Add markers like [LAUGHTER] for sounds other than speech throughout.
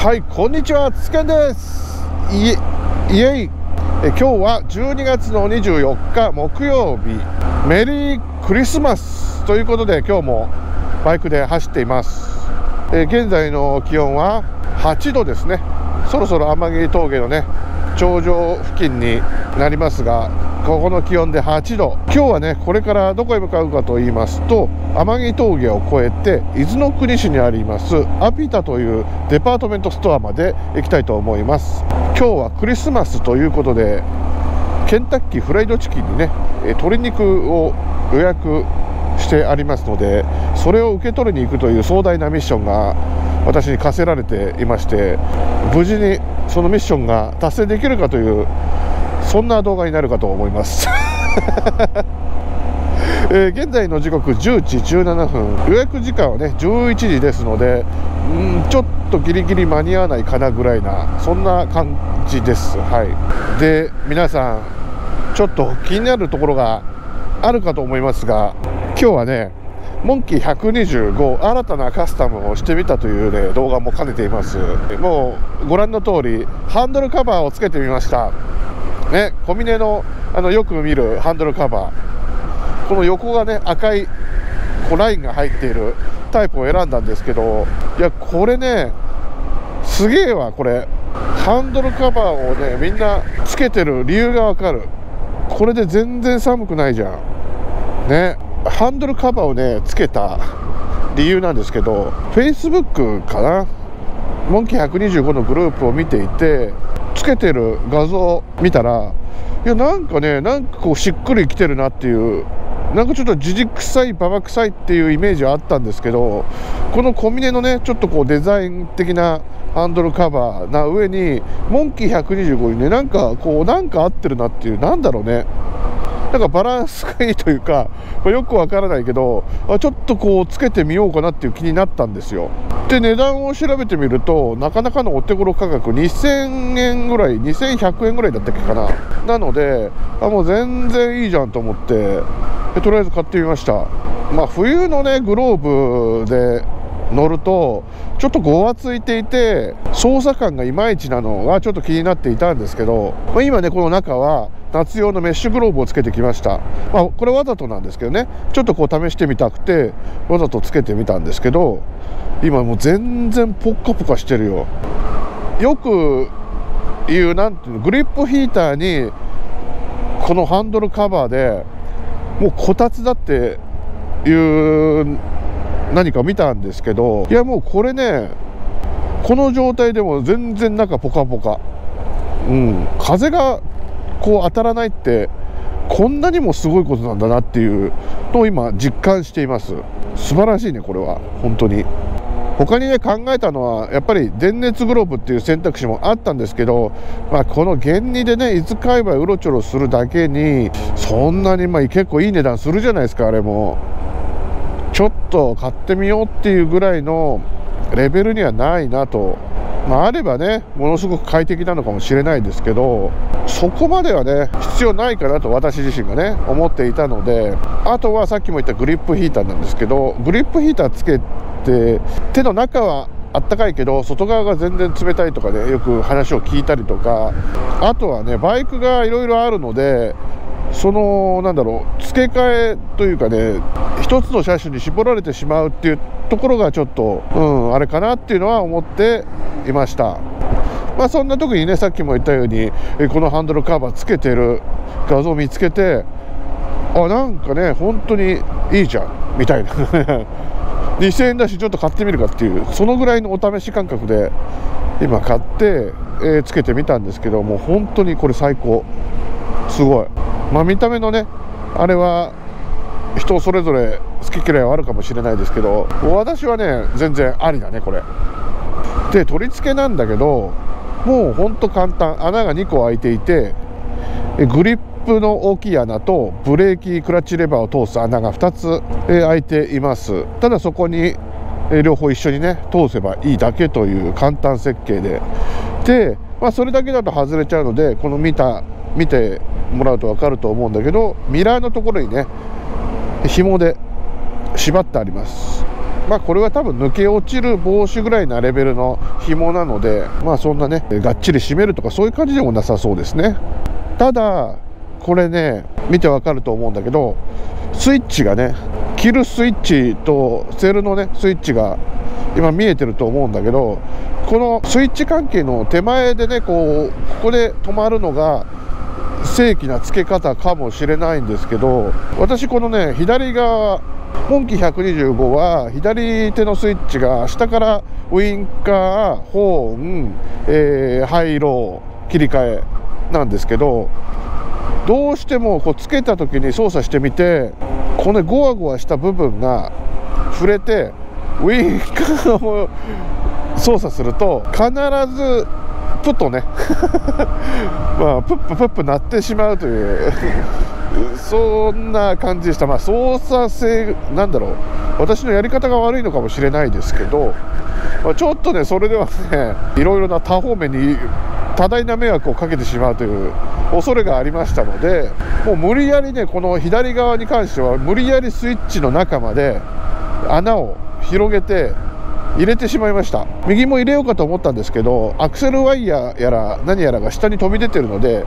はいこんにちはつけんです。いえいえいえ今日は12月の24日木曜日。メリークリスマスということで今日もバイクで走っています。え現在の気温は8度ですね。そろそろ天城峠のね頂上付近になりますがここの気温で8度。今日はねこれからどこへ向かうかと言いますと天城峠を越えて伊豆の国市にありますアピタというデパートメントストアまで行きたいと思います。今日はクリスマスということでケンタッキーフライドチキンにね鶏肉を予約してありますのでそれを受け取りに行くという壮大なミッションが私に課せられていまして無事にそのミッションが達成できるかというそんな動画になるかと思います。[LAUGHS] えー、現在の時刻10時17分。予約時間はね11時ですのでんちょっとギリギリ間に合わないかなぐらいなそんな感じです。はい。で皆さんちょっと気になるところがあるかと思いますが今日はねモンキー125新たなカスタムをしてみたという、ね、動画も兼ねています。もうご覧の通りハンドルカバーをつけてみました。ね小峰のあのよく見るハンドルカバー。この横がね赤いこうラインが入っているタイプを選んだんですけどいやこれねすげえわこれ。ハンドルカバーをねみんなつけてる理由がわかる。これで全然寒くないじゃん。ね。ハンドルカバーをねつけた理由なんですけど Facebook かな？モンキー125のグループを見ていてつけてる画像見たらいやなんかねなんかこうしっくりきてるなっていうなんかちょっとじじくさいババ臭いっていうイメージはあったんですけどこの小峰のねちょっとこうデザイン的なハンドルカバーな上にモンキー125にねなんかこうなんか合ってるなっていうなんだろうね。なんかバランスがいいというか、まあ、よくわからないけどちょっとこうつけてみようかなっていう気になったんですよ。で値段を調べてみるとなかなかのお手頃価格2000円ぐらい2100円ぐらいだったっけかな。なのであもう全然いいじゃんと思ってとりあえず買ってみました。まあ冬のねグローブで乗るとちょっとごわついていて操作感がいまいちなのがちょっと気になっていたんですけど、まあ、今ねこの中は夏用のメッシュグローブをつけてきました、まあ、これわざとなんですけどね。ちょっとこう試してみたくてわざとつけてみたんですけど今もう全然ポッカポカしてるよ。よく言うなんていうのグリップヒーターにこのハンドルカバーでもうこたつだっていう何か見たんですけどいやもうこれねこの状態でも全然中ポカポカ。うん。風がこう当たらないってこんなにもすごいことなんだなっていうのを今実感しています。素晴らしいねこれは。本当に。他にね考えたのはやっぱり電熱グローブっていう選択肢もあったんですけど、まあ、この原理でね伊豆界隈うろちょろするだけにそんなにまあ結構いい値段するじゃないですかあれも。ちょっと買ってみようっていうぐらいのレベルにはないなと。まあ、あればねものすごく快適なのかもしれないですけどそこまではね必要ないかなと私自身がね思っていたのであとはさっきも言ったグリップヒーターなんですけどグリップヒーターつけて手の中はあったかいけど外側が全然冷たいとかねよく話を聞いたりとかあとはねバイクがいろいろあるのでそのなんだろう付け替えというかね一つの車種に絞られてしまうっていうところがちょっと、うん、あれかなっていうのは思っていました。まあ、そんな時にねさっきも言ったようにこのハンドルカバーつけてる画像を見つけてあなんかね本当にいいじゃんみたいな。[LAUGHS] 2000円だしちょっと買ってみるかっていうそのぐらいのお試し感覚で今買って、えー、つけてみたんですけどもう本当にこれ最高。すごい。まあ見た目のねあれは人それぞれ好き嫌いはあるかもしれないですけど私はね全然ありだねこれ。で取り付けなんだけどもうほんと簡単。穴が2個開いていてグリップの大きい穴とブレーキクラッチレバーを通す穴が2つ開いています。ただそこに両方一緒にね通せばいいだけという簡単設計で。で、まあ、それだけだと外れちゃうのでこの見た見てもらうと分かると思うんだけどミラーのところにね紐で縛ってあります。まあこれは多分抜け落ちる防止ぐらいなレベルの紐なのでまあそんなねがっちり締めるとかそういう感じでもなさそうですね。ただこれね見てわかると思うんだけどスイッチがね切るスイッチとセルのねスイッチが今見えてると思うんだけどこのスイッチ関係の手前でねこうここで止まるのが正規な付け方かもしれないんですけど私このね左側本機125は左手のスイッチが下からウインカーホーン、えー、ハイロー切り替えなんですけどどうしてもこうつけた時に操作してみてこのゴワゴワした部分が触れてウインカーを操作すると必ずプッとね。[LAUGHS] まあプッププップ鳴ってしまうという。[LAUGHS] そんな感じでした。まあ操作性なんだろう。私のやり方が悪いのかもしれないですけど、まあ、ちょっとねそれではねいろいろな多方面に多大な迷惑をかけてしまうという恐れがありましたのでもう無理やりねこの左側に関しては無理やりスイッチの中まで穴を広げて入れてしまいました。右も入れようかと思ったんですけどアクセルワイヤーやら何やらが下に飛び出てるので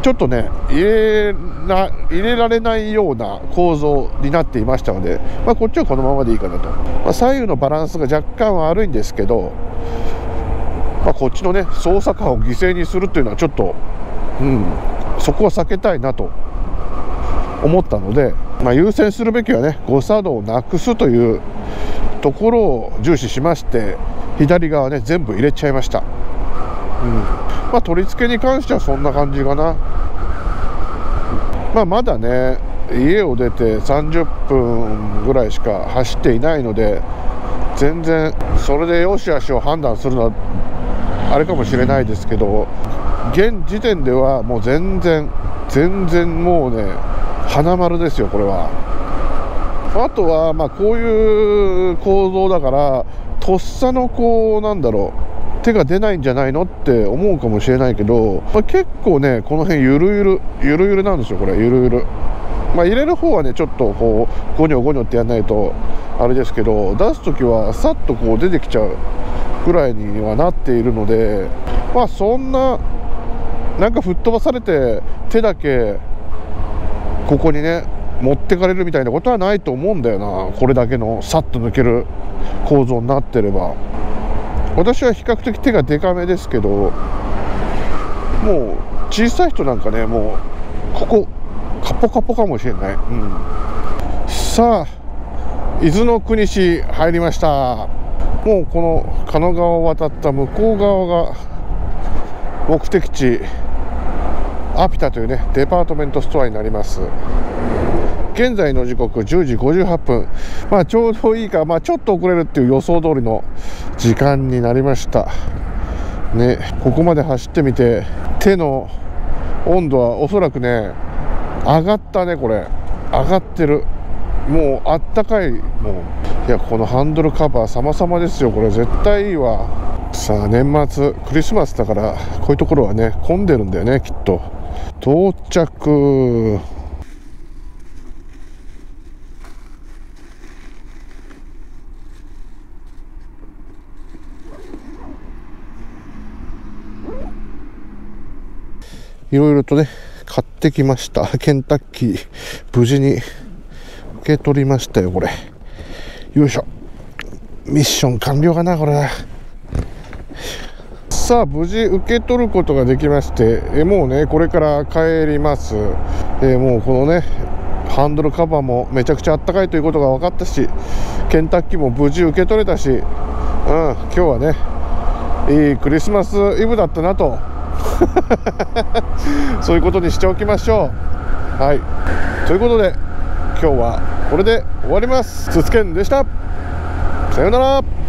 ちょっとね入れな入れられないような構造になっていましたので、まあ、こっちはこのままでいいかなと、まあ、左右のバランスが若干悪いんですけど、まあ、こっちのね操作感を犠牲にするっていうのはちょっと、うん、そこは避けたいなと思ったので、まあ、優先するべきはね誤作動をなくすというところを重視しまして左側ね全部入れちゃいました、うん。まあ、取り付けに関してはそんな感じかな、まあ、まだね家を出て30分ぐらいしか走っていないので全然それで良し悪しを判断するのはあれかもしれないですけど現時点ではもう全然全然もうね花丸ですよこれは。あとは、まあ、こういう構造だからとっさのこうなんだろう手が出ないんじゃないのって思うかもしれないけど、まあ、結構ねこの辺ゆるゆるゆるゆるなんですよこれゆるゆる。まあ、入れる方はねちょっとこうゴニョゴニョってやらないとあれですけど出す時はさっとこう出てきちゃうぐらいにはなっているのでまあそんななんか吹っ飛ばされて手だけここにね持ってかれるみたいなことはないと思うんだよな。これだけのさっと抜ける構造になってれば。私は比較的手がデカめですけどもう小さい人なんかねもうここカポカポかもしれない、うん、さあ伊豆の国市入りました。もうこの神奈川を渡った向こう側が目的地アピタというねデパートメントストアになります。現在の時刻10時58分、まあ、ちょうどいいか、まあ、ちょっと遅れるっていう予想通りの時間になりました。ね、ここまで走ってみて手の温度はおそらくね上がったねこれ。上がってる。もうあったかい。もういやこのハンドルカバー様々ですよこれ。絶対いいわ。さあ年末クリスマスだからこういうところはね混んでるんだよねきっと。到着。いろいろとね、買ってきました。[LAUGHS] ケンタッキー、無事に受け取りましたよ、これ。よいしょ。ミッション完了かな、これ。さあ、無事受け取ることができまして、えもうね、これから帰ります。えもうこのね、ハンドルカバーもめちゃくちゃあったかいということが分かったし、ケンタッキーも無事受け取れたし、うん、今日はね、いいクリスマスイブだったなと [LAUGHS] そういうことにしておきましょう。はい。ということで今日はこれで終わります。つつけんでした。さようなら。